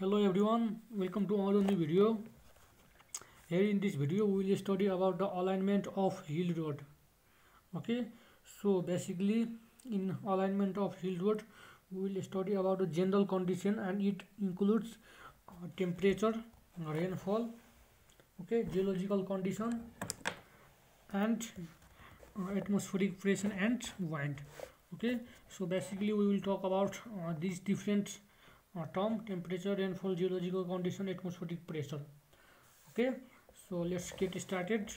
hello everyone welcome to another new video. Here in this video we will study about the alignment of hill road okay so basically in alignment of hill road we will study about the general condition and it includes uh, temperature rainfall okay geological condition and uh, atmospheric pressure and wind. Okay so basically we will talk about uh, these different term temperature rainfall geological condition atmospheric pressure okay so let's get started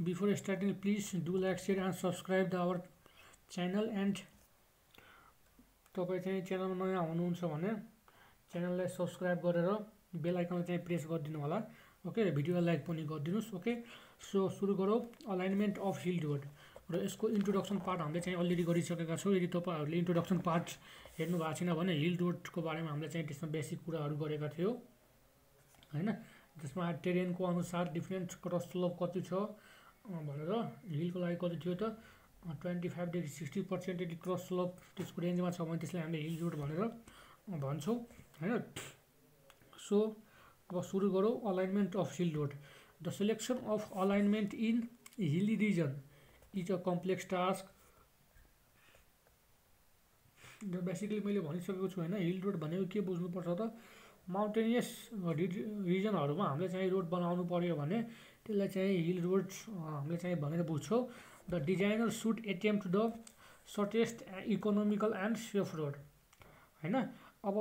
before starting please do like share and subscribe the our channel and तब channel में नया होने channel subscribe कर बेल आइकन चाहिए press कर दून होके video like भी कर दिन ओके सो सुरू करो अलाइनमेंट अफ हिल रोड र यसको इन्ट्रोडक्सन पार्ट हामीले चाहिँ अलरेडी गरिसकेका छौँ। यदि तपाईँहरूले इन्ट्रोडक्सन पार्ट हेर्नु भएको छैन भने हिल रोडको बारेमा हामीले चाहिँ त्यसमा बेसिक कुराहरू गरेका थियौँ। होइन? त्यसमा टेरेनको अनुसार डिफ्रेन्ट क्रस स्लोप कति छ भनेर हिलको लागि कति थियो त ट्वेन्टी फाइभदेखि सिक्सटी पर्सेन्ट यदि क्रस स्लोप त्यसको रेन्जमा छ भने त्यसलाई हामीले हिल रोड भनेर भन्छौँ। होइन? सो अब सुरु गरौँ। Alignment of hill road the selection of alignment in hilly region is a complex task basically मैले भनिसकेको छु होइन? हिल रोड भनेको के बुझ्नुपर्छ त? माउन्टेनियस रिजनहरूमा हामीले चाहिँ रोड बनाउनु पऱ्यो भने त्यसलाई चाहिँ हिल रोड हामीले चाहिँ भनेर बुझ्छौँ। The designer should attempt the shortest economical and safe road होइन? अब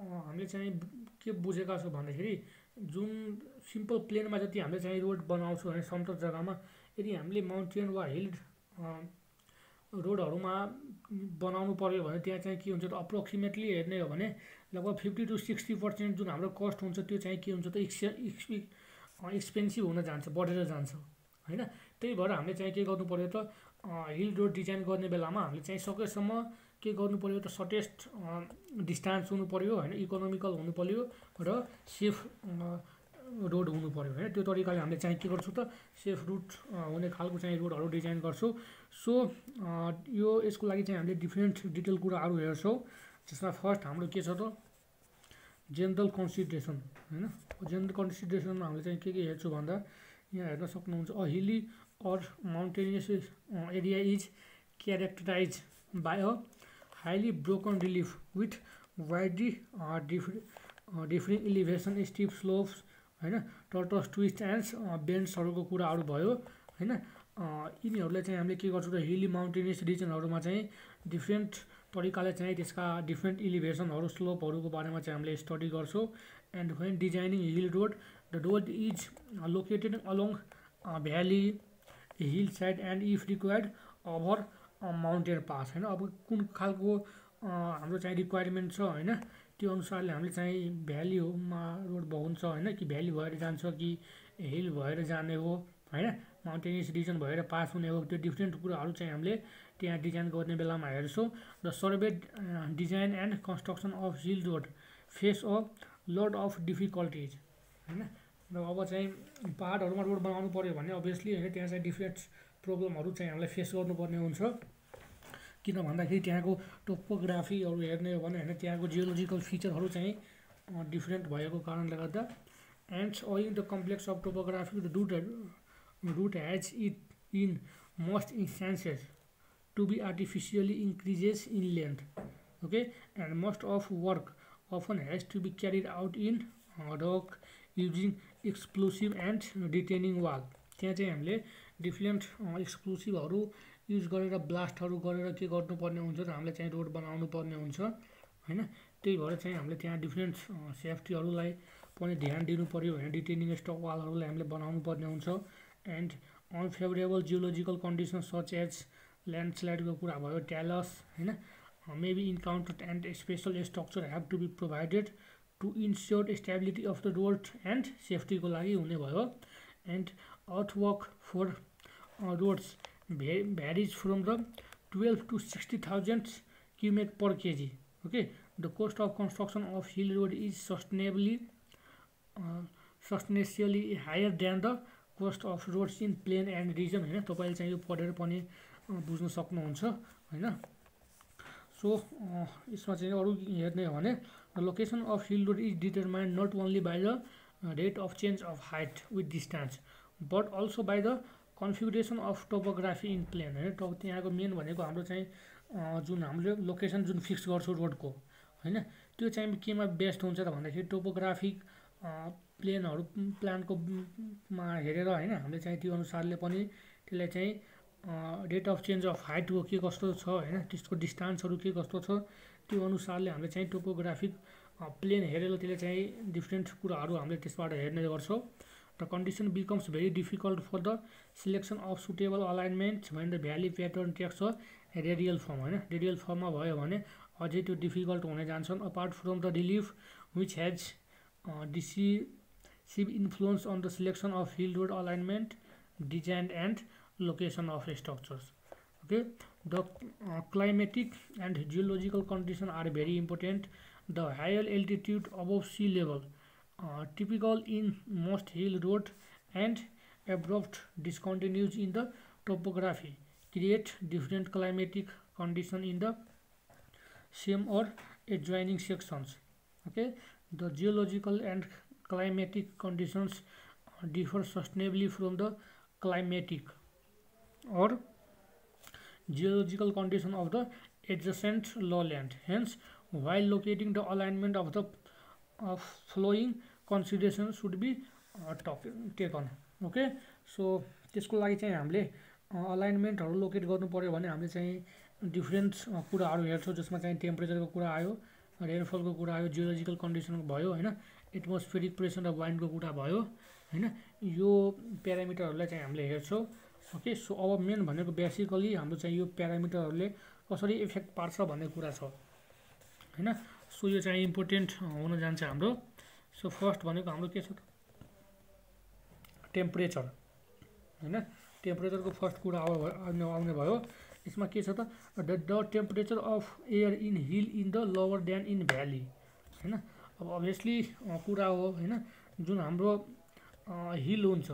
हामीले चाहिँ के बुझेका छौँ भन्दाखेरि जुन सिम्पल प्लेनमा जति हामीले चाहिँ रोड बनाउँछौँ भने समतल जग्गामा यदि हामीले माउन्टेन वा हिल रोडहरूमा बनाउनु पऱ्यो भने त्यहाँ चाहिँ के हुन्छ त अप्रोक्सिमेटली हेर्ने हो भने लगभग फिफ्टी टु सिक्सटी पर्सेन्ट जुन हाम्रो कस्ट हुन्छ त्यो चाहिँ के हुन्छ त एक्स एक्सपेन्सिभ हुन जान्छ बढेर जान्छ होइन? त्यही भएर हामीले चाहिँ के गर्नु पऱ्यो त हिल रोड डिजाइन गर्ने बेलामा हामीले चाहिँ सकेसम्म के गर्नु पऱ्यो त सर्टेस्ट डिस्टान्स हुनु पऱ्यो होइन? इकोनोमिकल हुनु पऱ्यो र सेफ रोड हुनु पऱ्यो होइन। त्यो तरिकाले हामीले चाहिँ के गर्छौँ त सेफ रुट हुने खालको चाहिँ रोडहरू डिजाइन गर्छौँ। सो यो यसको लागि चाहिँ हामीले डिफ्रेन्ट डिटेल कुराहरू हेर्छौँ। जसमा फर्स्ट हाम्रो के छ त जेनरल कन्सिडरेसन होइन? जेनरल कन्सिडरेसनमा हामीले चाहिँ के के हेर्छौँ भन्दा यहाँ हेर्न सक्नुहुन्छ a hilly or mountainous area is characterized by a highly broken relief with widely diff different elevation steep slopes होइन? टर्टस ट्विस्ट एन्ड बेन्ड्सहरूको कुराहरू भयो होइन? यिनीहरूलाई चाहिँ हामीले के गर्छौँ त हिली माउन्टेनियस रिजनहरूमा चाहिँ डिफ्रेन्ट तरिकाले चाहिँ त्यसका डिफ्रेन्ट इलिभेसनहरू स्लोपहरूको बारेमा चाहिँ हामीले स्टडी गर्छौँ। And when designing hill road the road is located along valley hill side and if required over mountain pass होइन? अब कुन खालको हाम्रो चाहिँ रिक्वायरमेन्ट छ होइन? त्यो अनुसारले हामीले चाहिँ भ्यालीमा रोड हुन्छ होइन कि भ्याली भएर जान्छ कि हिल भएर जाने हो होइन? माउन्टेनियस रिजन भएर पास हुने हो त्यो डिफ्रेन्ट कुराहरू चाहिँ हामीले त्यहाँ डिजाइन गर्ने बेलामा हेर्छौँ। र survey design and construction of hill road face a lot of difficulties होइन? र अब चाहिँ पाहाडहरूमा रोड बनाउनु पऱ्यो भने अभियसली होइन त्यहाँ चाहिँ डिफ्रेन्ट प्रब्लमहरू चाहिँ हामीलाई फेस गर्नुपर्ने हुन्छ। किन भन्दाखेरि त्यहाँको टोपोग्राफीहरू हेर्ने हो भने होइन त्यहाँको जियोलोजिकल फिचरहरू चाहिँ डिफ्रेन्ट भएको कारणले गर्दा and owing the complex of topography the route route has it in most instances to be artificially increases in length okay? And most of work often has to be carried out in rock using explosive and retaining wall. त्यहाँ चाहिँ हामीले different एक्सक्लुसिभहरू use गरेर ब्लास्टहरू गरेर के गर्नुपर्ने हुन्छ र हामीले चाहिँ रोड बनाउनु पर्ने हुन्छ होइन? त्यही भएर चाहिँ हामीले त्यहाँ डिफ्रेन्ट सेफ्टीहरूलाई पनि ध्यान दिनु पऱ्यो भने डिटेनिङ स्टक वालहरूलाई हामीले बनाउनु पर्ने हुन्छ and unfavourable geological condition such as ल्यान्डस्लाइडको कुरा भयो ट्यालस होइन? Maybe encounter and special structure have to be provided to ensure stability of the road and सेफ्टीको लागि हुने भयो and earthwork for roads va varies from the twelve to sixty thousand cumec per K G okay the cost of construction of hill road is sustainably substantially higher than the cost of roads in plain and region होइन? तपाईँले चाहिँ यो पढेर पनि बुझ्न सक्नुहुन्छ होइन? So यसमा चाहिँ अरू हेर्ने हो भने location of hill road is determined not only by the rate of change of height with distance but also by the configuration of topography in plain होइन टो त्यहाँको मेन भनेको हाम्रो चाहिँ जुन हामीले लोकेसन जुन फिक्स गर्छौँ रोडको होइन? त्यो चाहिँ केमा बेस्ट हुन्छ त भन्दाखेरि टोपोग्राफिक प्लेनहरू प्लानको मा हेरेर होइन? हामीले चाहिँ त्यो अनुसारले पनि त्यसलाई चाहिँ रेट अफ चेन्ज अफ हाइटको के कस्तो छ होइन? त्यसको डिस्टान्सहरू के कस्तो छ त्यो अनुसारले हामीले चाहिँ टोपोग्राफिक प्लेन हेरेर त्यसले चाहिँ डिफ्रेन्ट कुराहरू हामीले त्यसबाट हेर्ने गर्छौँ। र condition becomes very difficult for the selection of suitable alignment भने द भ्याली प्याटर्न टेक्स छ रेडियल फर्म होइन रेडियल फर्ममा भयो भने अझै त्यो डिफिकल्ट हुने जान्छन्। Apart from the relief which has decisive influence on the selection of hill road alignment design and location of structures. Okay? The uh, climatic and geological condition are very important. The higher altitude above sea level uh, typical in most hill road and abrupt discontinues in the topography. Create different climatic condition in the same or adjoining sections. Okay? The geological and climatic conditions differ sustainably from the climatic or geological condition of the adjacent lowland. Hence, while locating the alignment of the uh, flowing consideration should be uh, taken. Okay so त्यसको लागि चाहिँ हामीले अलाइनमेन्टहरू locate गर्नु पऱ्यो भने हामीले चाहिँ different कुराहरू हेर्छौँ जसमा चाहिँ टेम्परेचरको कुरा आयो रेनफलको कुरा आयो जियोलोजिकल कन्डिसनको भयो होइन? एटमोस्फेरिक प्रेसर र वाइन्डको कुरा भयो होइन? यो प्यारामिटरहरूलाई चाहिँ हामीले हेर्छौँ ओके सो अब मेन भनेको बेसिकली हाम्रो चाहिँ यो प्यारामिटरहरूले कसरी इफेक्ट पार्छ भन्ने कुरा छ होइन? सो यो चाहिँ इम्पोर्टेन्ट हुन जान्छ हाम्रो। सो फर्स्ट भनेको हाम्रो के छ? त टेम्परेचर होइन? टेम्परेचरको फर्स्ट कुरा आउने आउने भयो। यसमा के छ त? The temperature of air in hill in the lower than in valley होइन? अब अभियसली कुरा हो होइन? जुन हाम्रो हिल हुन्छ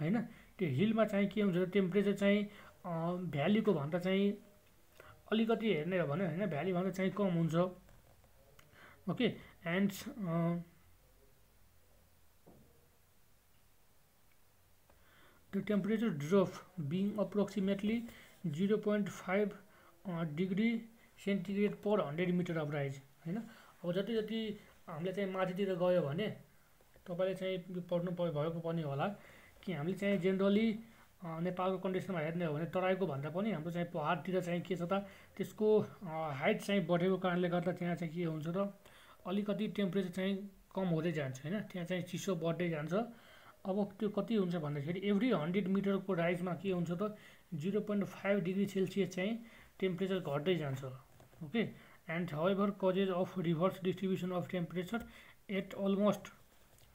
होइन? त्यो हिलमा चाहिँ के हुन्छ टेम्परेचर चाहिँ भ्यालीको भन्दा चाहिँ अलिकति हेर्ने हो भने होइन? भ्यालीभन्दा चाहिँ कम हुन्छ okay? And the temperature drop being approximately zero point five degree centigrade per hundred metre of rise होइन? अब जति जति हामीले चाहिँ माथितिर गयो भने तपाईँले चाहिँ पढ्नु भएको पनि होला कि हामीले चाहिँ जेनरली नेपालको कन्डिसनमा हेर्ने हो भने तराईको भन्दा पनि हाम्रो चाहिँ पहाडतिर चाहिँ के छ त त्यसको हाइट चाहिँ बढेको कारणले गर्दा त्यहाँ चाहिँ के हुन्छ त अलिकति टेम्परेचर चाहिँ कम हुँदै जान्छ होइन? त्यहाँ चाहिँ चिसो बढ्दै जान्छ। अब त्यो कति हुन्छ भन्दाखेरि एभ्री हन्ड्रेड मिटरको राइजमा के हुन्छ त zero point five degree Celsius चाहिँ टेम्परेचर घट्दै जान्छ। Okay? And however causes of reverse distribution of temperature at almost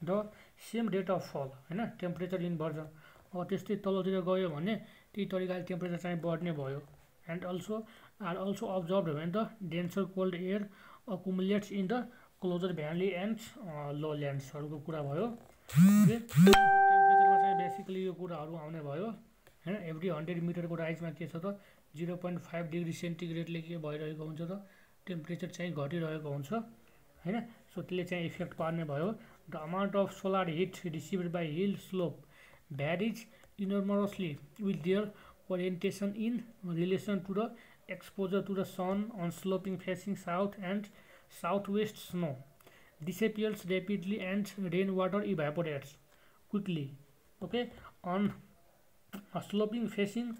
the same rate of fall होइन? टेम्परेचर इन्भर्जन अब त्यस्तै तलतिर गयो भने त्यही तरिकाले टेम्परेचर चाहिँ बढ्ने भयो। And also are also observe when the denser cold air accumulates in the closer valley and low ल्यान्ड्सहरूको कुरा भयो। टेम्परेचरमा चाहिँ बेसिकली यो कुराहरू आउने भयो होइन एभ्री हन्ड्रेड मिटरको राइजमा के छ त जिरो पोइन्ट फाइभ डिग्री सेन्टिग्रेडले के भइरहेको हुन्छ त टेम्परेचर चाहिँ घटिरहेको हुन्छ होइन सो त्यसले चाहिँ इफेक्ट पार्ने भयो The amount of solar heat received by hill slope varies enormously with their orientation in relation to the exposure to the sun on sloping facing south and southwest snow disappears rapidly and rainwater evaporates quickly okay on a sloping facing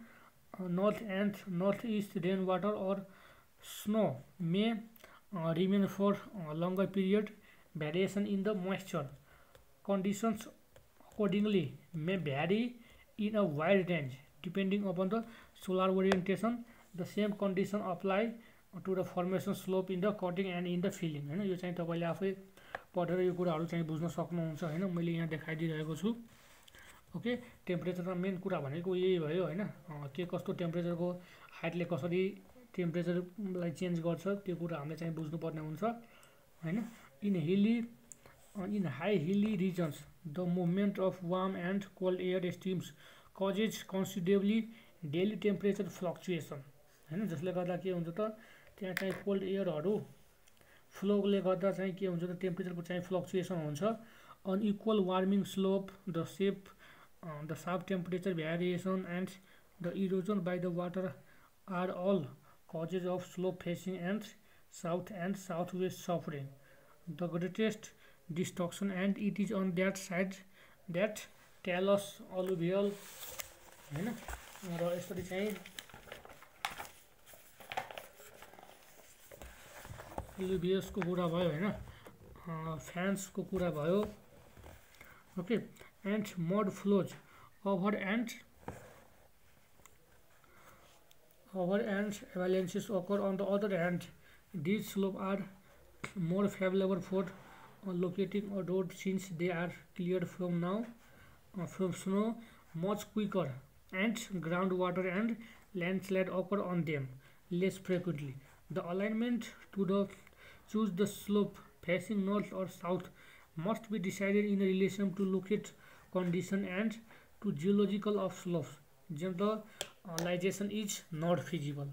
uh, north and northeast rainwater or snow may uh, remain for a longer period variation in the moisture conditions accordingly may vary in a wide range depending upon the solar orientation the same condition apply to the formation slope in the cutting and in the filling होइन यो चाहिँ तपाईँले आफै पढेर यो कुराहरू चाहिँ बुझ्न सक्नुहुन्छ होइन? मैले यहाँ देखाइदिइरहेको छु। ओके टेम्परेचरमा मेन कुरा भनेको यही भयो होइन? के कस्तो टेम्परेचरको हाइटले कसरी टेम्परेचरलाई चेन्ज गर्छ त्यो कुरा हामीले चाहिँ बुझ्नुपर्ने हुन्छ होइन? Hilly, uh, in high hilly regions, the movement of warm and cold air streams causes considerably daily temperature fluctuation होइन? जसले गर्दा के हुन्छ त त्यहाँ चाहिँ कोल्ड एयरहरू फ्लोले गर्दा चाहिँ के हुन्छ त टेम्परेचरको चाहिँ फ्लक्चुएसन हुन्छ। Unequal warming slope the sep the sharp temperature variation and the erosion by the water are all causes of slope facing and south and south west suffering the greatest destruction and it is on that side that talus alluvial होइन? र यसरी चाहिँ एलुभियसको कुरा भयो होइन फ्यान्सको कुरा भयो okay and mud flows over and over and avalanches occur on the other hand. These slopes are more favorable for uh, locating a road since they are cleared from now uh, from snow much quicker and groundwater and landslide occur on them less frequently. The alignment to the choose the slope facing north or south must be decided in relation to locate condition and to geological of slopes. General lisation is not feasible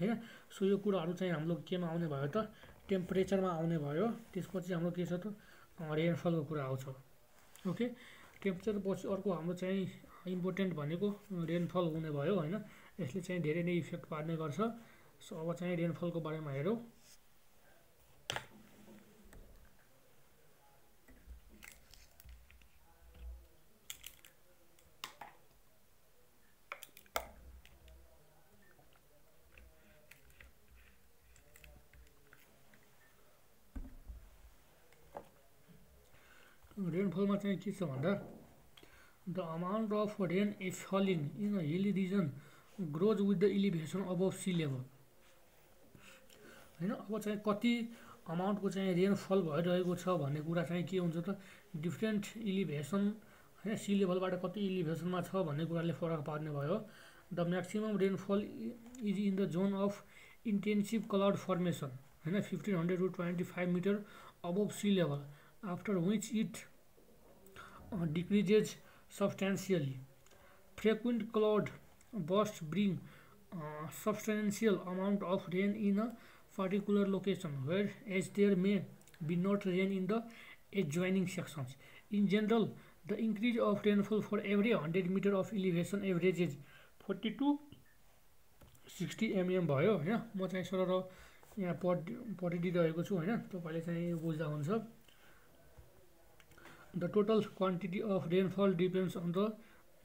होइन so यो कुराहरू चाहिँ हाम्रो केमा आउने भयो त? टेम्परेचरमा आउने भयो। त्यसपछि हाम्रो के छ त? रेनफलको कुरा आउँछ। ओके? टेम्परेचर पछि अर्को हाम्रो चाहिँ इम्पोर्टेन्ट भनेको रेनफल हुने भयो होइन? यसले चाहिँ धेरै नै इफेक्ट पार्ने गर्छ। सो अब चाहिँ रेनफलको बारेमा हेरौँ। रेनफलमा चाहिँ के छ भन्दा the amount of rain is falling in a hilly region grows with the elevation above sea level होइन अब चाहिँ कति अमाउन्टको चाहिँ रेनफल भइरहेको छ भन्ने कुरा चाहिँ के हुन्छ त डिफ्रेन्ट इलिभेसन होइन सी लेभलबाट कति इलिभेसनमा छ भन्ने कुराले फरक पार्ने भयो the maximum rainfall is in the zone of intensive cloud formation होइन fifteen hundred to twenty five metre above sea level which it uh, decreases substantially. Frequent cloud bursts bring uh, substantial amount of rain in a particular location, whereas there may be not rain in the adjoining sections. In general, the increase of rainfall for every 100 meter of elevation averages 40 to 60 mm भयो होइन म चाहिँ sir यहाँ पढ पढिदिइरहेको छु होइन तपाईँले चाहिँ बुझ्दा हुन्छ The total quantity of rainfall depends on the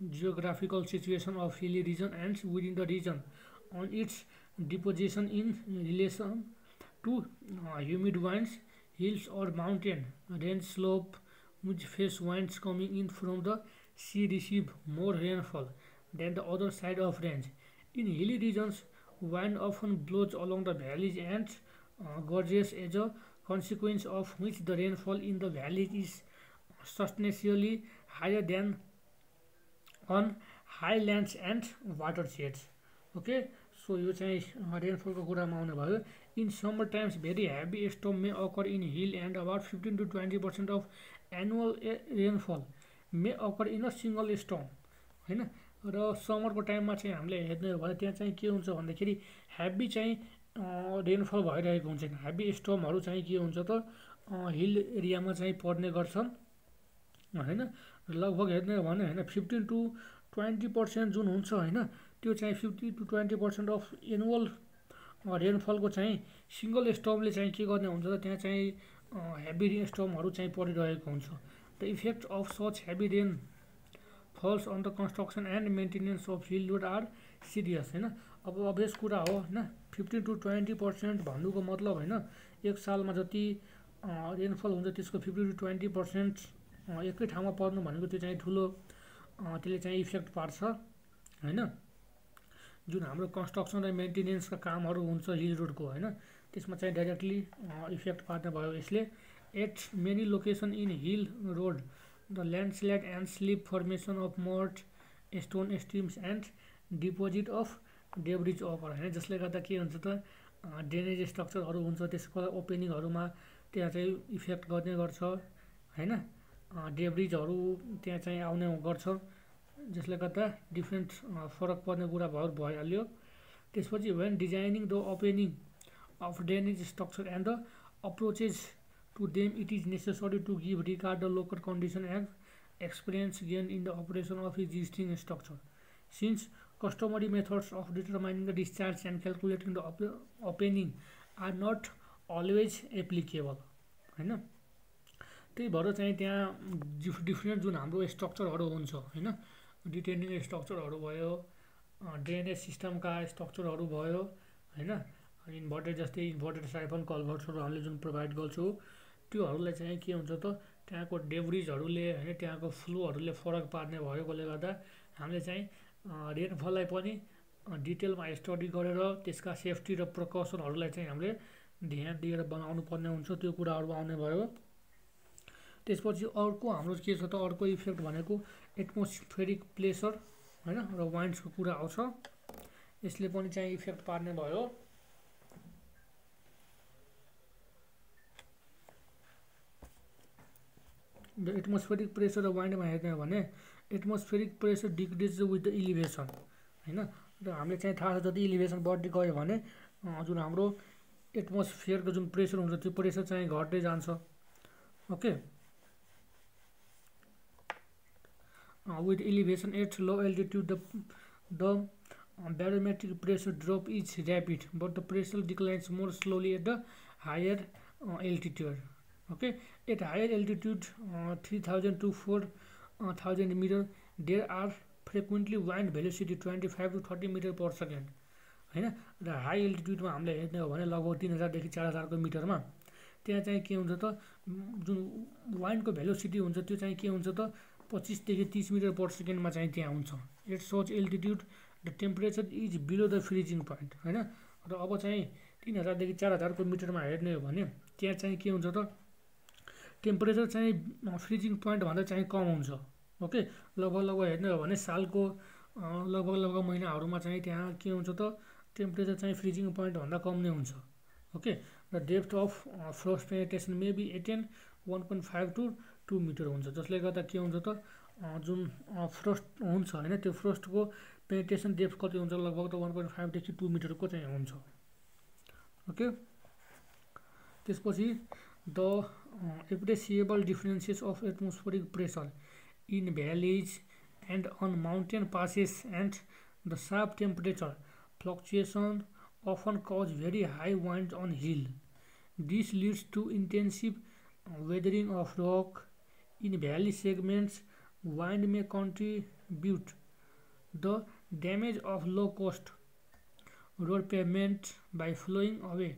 geographical situation of hilly region and within the region on its deposition in relation to uh, humid winds, hills or mountain range slope which face winds coming in from the sea receive more rainfall than the other side of range. In hilly regions, wind often blows along the valleys and uh, gorges as a consequence of which the rainfall in the valleys is substantially higher than on highlands and watersheds okay? So यो चाहिँ रेनफलको कुरामा आउने भयो in summer times very heavy storm may occur in hill and about fifteen to twenty percent of annual rainfall may occur in a single storm होइन? र समरको टाइममा चाहिँ हामीले हेर्ने हो भने त्यहाँ चाहिँ के हुन्छ भन्दाखेरि हेभी चाहिँ रेनफल भइरहेको हुन्छ हेभी स्टोमहरू चाहिँ के हुन्छ त हिल एरियामा चाहिँ पर्ने गर्छन्। होइन? लगभग हेर्ने हो भने होइन फिफ्टिन टु ट्वेन्टी पर्सेन्ट जुन हुन्छ होइन त्यो चाहिँ fifty to twenty percent of annual रेनफलको चाहिँ सिङ्गल स्टमले चाहिँ के गर्ने हुन्छ त त्यहाँ चाहिँ हेभी स्टमहरू चाहिँ परिरहेको हुन्छ। The effect of such heavy rain falls on the construction and maintenance of hill road are serious होइन? अब अभियस कुरा हो होइन? फिफ्टिन टु ट्वेन्टी पर्सेन्ट भन्नुको मतलब होइन एक सालमा जति रेनफल हुन्छ त्यसको फिफ्टी टु ट्वेन्टी पर्सेन्ट एकै ठाउँमा पर्नु भनेको त्यो चाहिँ ठुलो त्यसले चाहिँ इफेक्ट पार्छ होइन? जुन हाम्रो कन्स्ट्रक्सन र मेन्टेनेन्सका कामहरू हुन्छ हिल रोडको होइन? त्यसमा चाहिँ डाइरेक्टली इफेक्ट पार्ने भयो यसले। At many location in hill road the landslide and slip formation of mud stone streams and deposit of debris occur होइन? जसले गर्दा के हुन्छ त ड्रेनेज स्ट्रक्चरहरू हुन्छ त्यसको ओपेनिङहरूमा त्यहाँ चाहिँ इफेक्ट गर्ने गर्छ होइन? डेब्रिज हर आने आने जिस डिफ्रेन्ट फरक पर्ने कुछ भर भैलो ते पच्ची when designing the opening of drainage structure and the approaches to them it is necessary to give regard the local condition and experience gain in the operation of existing structure since customary methods of determining the discharge and calculating the opening are not always applicable है ना? त्यही भएर चाहिँ त्यहाँ डिफ different जुन हाम्रो स्ट्रक्चरहरू हुन्छ होइन? डिटेनिङ स्ट्रक्चरहरू भयो ड्रेनेज सिस्टमका स्ट्रक्चरहरू भयो होइन? इन्भर्टेड जस्तै इन्भर्टेड साइफन कल्भर्ट्सहरू जुन प्रोभाइड गर्छौँ त्योहरूलाई चाहिँ के हुन्छ त त्यहाँको डेब्रिजहरूले होइन? त्यहाँको फ्लोहरूले फरक पार्ने भएकोले गर्दा हामीले चाहिँ रेनफललाई पनि डिटेलमा स्टडी गरेर त्यसका सेफ्टी र प्रकसनहरूलाई चाहिँ हामीले ध्यान दिएर बनाउनु पर्ने हुन्छ त्यो कुराहरू आउने भयो। त्यसपछि अर्को हाम्रो के छ त अर्को इफेक्ट भनेको एटमोस्फेरिक प्रेसर होइन र वाइन्ड्सको कुरा आउँछ। यसले पनि चाहिँ इफेक्ट पार्ने भयो। द एटमोस्फेरिक प्रेसर र वाइन्डमा हेर्ने हो भने atmospheric pressure decrease with the elevation होइन? र हामीले चाहिँ थाहा छ जति इलिभेसन बढ्दै गयो भने जुन हाम्रो एटमोस्फियरको जुन प्रेसर हुन्छ त्यो प्रेसर चाहिँ घट्दै जान्छ। Okay? With elevation at low altitude the, the barometric pressure drop is rapid but the pressure declines more slowly at the higher uh, altitude okay at higher altitude uh, 3000 to 4000 meter there are frequently wind velocity 25 to 30 meter per second होइन र high एल्टिट्युडमा हामीले हेर्ने हो भने लगभग तिन हजारदेखि चार हजारको मिटरमा त्यहाँ चाहिँ के हुन्छ त जुन वाइन्डको भेलोसिटी हुन्छ त्यो चाहिँ के हुन्छ त पच्चिसदेखि तिस मिटर पर सेकेन्डमा चाहिँ त्यहाँ हुन्छ। At such altitude the temperature is below the freezing point होइन? र अब चाहिँ तिन हजारदेखि चार हजारको मिटरमा हेर्ने हो भने त्यहाँ चाहिँ के हुन्छ त? टेम्परेचर चाहिँ फ्रिजिङ पोइन्टभन्दा चाहिँ कम हुन्छ ओके? लगभग लगभग हेर्ने हो भने सालको लगभग लगभग महिनाहरूमा चाहिँ त्यहाँ के हुन्छ त? टेम्परेचर चाहिँ फ्रिजिङ पोइन्टभन्दा कम नै हुन्छ ओके? र depth of frost penetration may be attain one point five to two metre हुन्छ जसले गर्दा के हुन्छ त जुन फ्रोस्ट हुन्छ होइन त्यो फ्रोस्टको पेनिटेसन डेप्थ कति हुन्छ लगभग त वान पोइन्ट फाइभदेखि टु मिटरको चाहिँ हुन्छ ओके त्यसपछि the appreciable differences of atmospheric pressure in valleys and on mountain passes and the sharp temperature fluctuation often cause very high winds on hill. This leads to intensive weathering of rock, in valley segments wind may contribute. The damage of low cost road pavement by flowing away.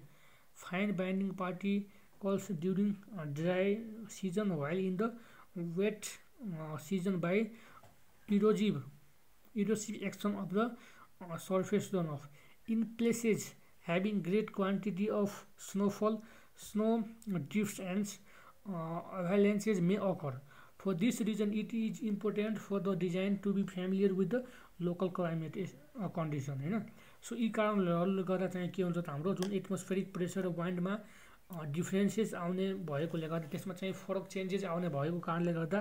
Fine binding particles during dry season while in the wet uh, season by erosive erosive action of the uh, surface runoff in places having great quantity of snowfall snow drifts and avalanches may occur. For this reason, it is important for the design to be familiar with the local climate condition होइन so यी कारणहरूले गर्दा चाहिँ के हुन्छ त हाम्रो जुन एटमोस्फेरिक प्रेसर वाइन्डमा डिफ्रेन्सेस आउने भएकोले गर्दा त्यसमा चाहिँ फरक चेन्जेस आउने भएको कारणले गर्दा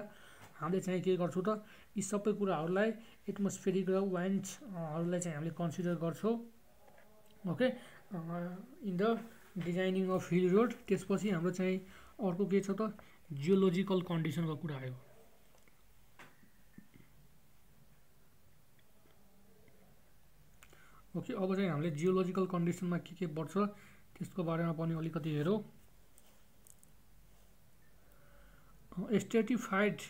हामीले चाहिँ के गर्छौँ त यी सबै कुराहरूलाई एटमोस्फेरिक र वाइन्डहरूलाई चाहिँ हामीले कन्सिडर गर्छौँ okay in the designing of hill road त्यसपछि हाम्रो चाहिँ अर्को के छ त जियोलोजिकल कन्डिसनको आयो। ओके अब चाहिँ हामीले जियोलोजिकल कन्डिसनमा के के पर्छ त्यसको बारेमा पनि stratified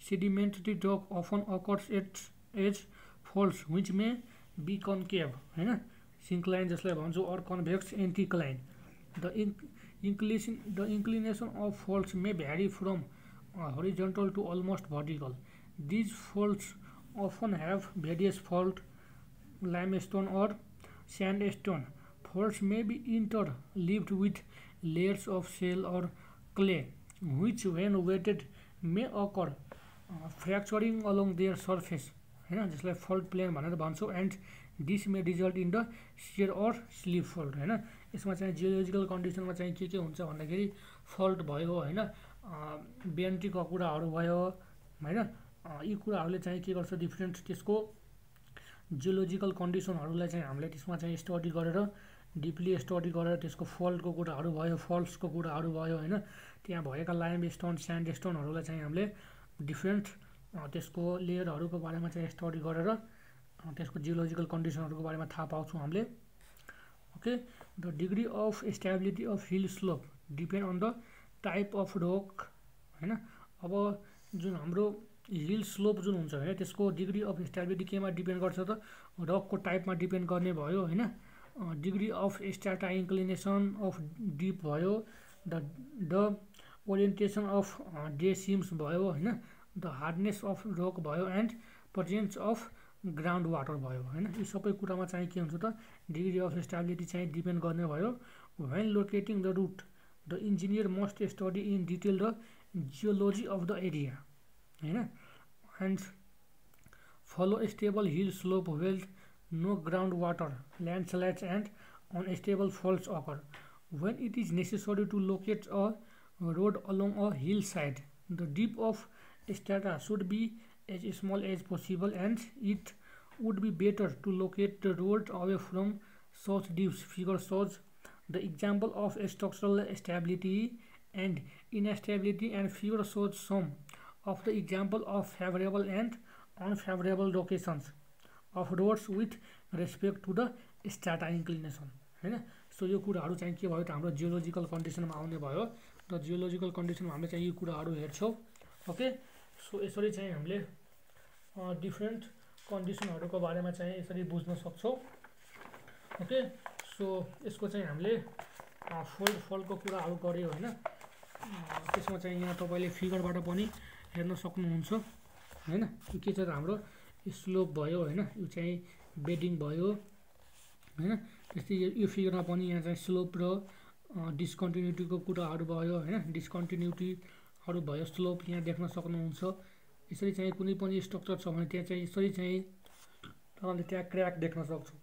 sedimentary rock often occurs at as folds which may be concave होइन सिङ्क्लाइन जसलाई भन्छौँ or convex anticline the inclination the inclination of faults may vary from uh, horizontal to almost vertical these faults often have various fault limestone or sandstone faults may be interleaved with layers of shale or clay which when wetted may occur uh, fracturing along their surface होइन जसलाई fault plain भनेर भन्छौँ and this may result in the shear or slip fault होइन यसमा चाहिँ geological कन्डिसनमा चाहिँ के के हुन्छ भन्दाखेरि फल्ट भयो होइन? बेन्ट्रीको कुराहरू भयो होइन? यी कुराहरूले चाहिँ के गर्छ डिफ्रेन्ट त्यसको जियोलोजिकल कन्डिसनहरूलाई चाहिँ हामीले त्यसमा चाहिँ स्टडी गरेर डिपली स्टडी गरेर त्यसको फल्टको कुराहरू भयो फल्ट्सको कुराहरू भयो होइन? त्यहाँ भएका लाइम स्टोन स्यान्ड स्टोनहरूलाई चाहिँ हामीले डिफ्रेन्ट त्यसको लेयरहरूको बारेमा चाहिँ स्टडी गरेर त्यसको जियोलोजिकल कन्डिसनहरूको बारेमा थाहा पाउँछौँ हामीले। Okay the degree of stability of hill slope depend on the type of rock होइन? अब जुन हाम्रो हिल स्लोप जुन हुन्छ होइन त्यसको डिग्री अफ स्टेबिलिटी केमा डिपेन्ड गर्छ त? रकको टाइपमा डिपेन्ड गर्ने भयो होइन? Degree of strata inclination of dip भयो the the orientation of the seams भयो होइन? द हार्डनेस अफ रक भयो and presence of ground water भो है ये सब कुछ में चाहिए डिग्री अफ स्टेबिलिटी चाहिए डिपेंड करने भो when locating the route the engineer must study in detail the geology of the area है and follow stable hill slope with no ground water landslides and unstable falls occur when it is necessary to locate a road along a hill side the dip of strata should be as small as possible and it would be better to locate the road away from such dips. Figure shows the example of structural stability and instability and figure shows some of the example of favorable and unfavorable locations. Of roads with respect to the strata inclination होइन so यो कुराहरू चाहिँ के भयो त हाम्रो geological कन्डिसनमा आउने भयो र जियोलोजिकल कन्डिसनमा हामीले चाहिँ यो कुराहरू हेर्छौँ ओके सो यसरी चाहिँ हामीले डिफ्रेन्ट कन्डिसनहरूको बारेमा चाहिँ यसरी बुझ्न सक्छौँ। ओके? सो यसको चाहिँ हामीले फोल्ड फलको कुराहरू गऱ्यो होइन। त्यसमा चाहिँ यहाँ तपाईँले फिगरबाट पनि हेर्न सक्नुहुन्छ होइन? के छ त हाम्रो स्लोप भयो होइन? यो चाहिँ बेडिङ भयो होइन? त्यस्तै यो फिगरमा पनि यहाँ चाहिँ स्लोप र डिस्कन्टिन्युटीको कुराहरू भयो होइन? डिस्कन्टिन्युटीहरू भयो स्लोप यहाँ देख्न सक्नुहुन्छ। यसरी चाहिँ कुनै पनि स्ट्रक्चर छ भने त्यहाँ चाहिँ यसरी चाहिँ तपाईँले त्यहाँ क्र्याक देख्न सक्छौँ।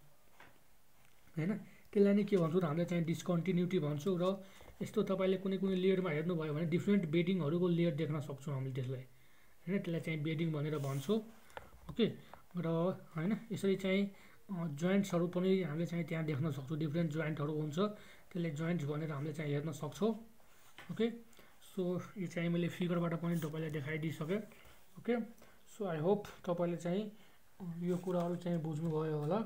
होइन? त्यसलाई नै के भन्छौँ हामीले चाहिँ डिस्कन्टिन्युटी भन्छौँ र यस्तो तपाईँले कुनै कुनै लेयरमा हेर्नुभयो भने डिफ्रेन्ट बेडिङहरूको लेयर देख्न सक्छौँ हामीले त्यसलाई। होइन? त्यसलाई चाहिँ बेडिङ भनेर भन्छौँ। ओके? र होइन? यसरी चाहिँ जोइन्ट्सहरू पनि हामीले चाहिँ त्यहाँ देख्न सक्छौँ। डिफ्रेन्ट जोइन्टहरू हुन्छ। त्यसले जोइन्ट्स भनेर हामीले चाहिँ हेर्न सक्छौँ। ओके? सो यो चाहिँ मैले फिगरबाट पनि तपाईँलाई देखाइदिइसकेँ ओके सो आई होप तपाईँले चाहिँ यो कुराहरू चाहिँ बुझ्नुभयो होला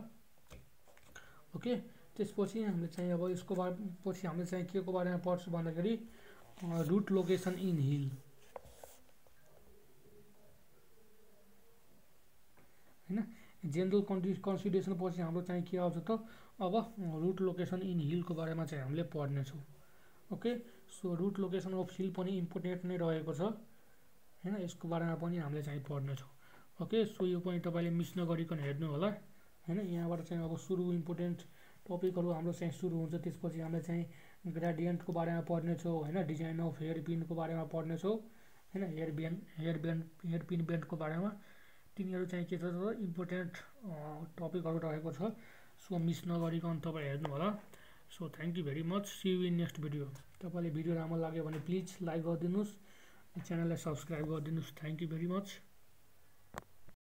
ओके त्यसपछि हामीले चाहिँ अब यसको बा पछि हामीले चाहिँ के को बारेमा पढ्छौँ भन्दाखेरि रुट लोकेसन इन हिल होइन जेनरल कन्डि कन्सिडरेसन पछि हाम्रो चाहिँ के आउँछ त, अब रुट लोकेसन इन हिलको बारेमा चाहिँ हामीले पढ्नेछौँ okay so route location of hill पनि इम्पोर्टेन्ट नै रहेको छ होइन? यसको बारेमा पनि हामीले चाहिँ पढ्नेछौँ। ओके सो यो पनि तपाईँले मिस नगरिकन हेर्नु होला होइन? यहाँबाट चाहिँ अब सुरु इम्पोर्टेन्ट टपिकहरू हाम्रो चाहिँ सुरु हुन्छ। त्यसपछि हामीले चाहिँ ग्रेडियन्टको बारेमा पढ्नेछौँ होइन? डिजाइन अफ हेयर पिनको बारेमा पढ्नेछौँ होइन? Hair pin hair bend hair pin बेन्डको बारेमा। तिनीहरू चाहिँ के छ इम्पोर्टेन्ट टपिकहरू रहेको छ। सो मिस नगरिकन तपाईँ हेर्नु होला। So thank you very much see you in next video तपाईँले भिडियो राम्रो लाग्यो भने प्लिज लाइक गरिदिनुहोस् च्यानललाई सब्सक्राइब गरिदिनुहोस्। Thank you very much